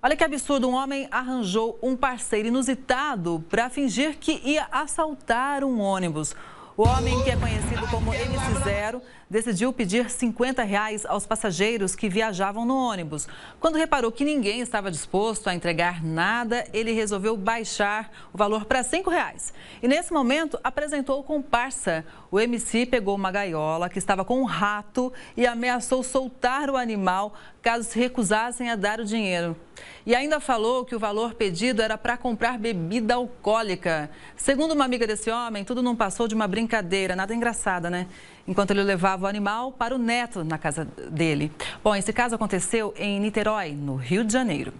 Olha que absurdo, um homem arranjou um parceiro inusitado para fingir que ia assaltar um ônibus. O homem, que é conhecido como MC0, decidiu pedir 50 reais aos passageiros que viajavam no ônibus. Quando reparou que ninguém estava disposto a entregar nada, ele resolveu baixar o valor para 5 reais. E nesse momento apresentou o comparsa. O MC pegou uma gaiola que estava com um rato e ameaçou soltar o animal caso se recusassem a dar o dinheiro. E ainda falou que o valor pedido era para comprar bebida alcoólica. Segundo uma amiga desse homem, tudo não passou de uma brincadeira, nada engraçada, né? Enquanto ele levava o animal para o neto na casa dele. Bom, esse caso aconteceu em Niterói, no Rio de Janeiro.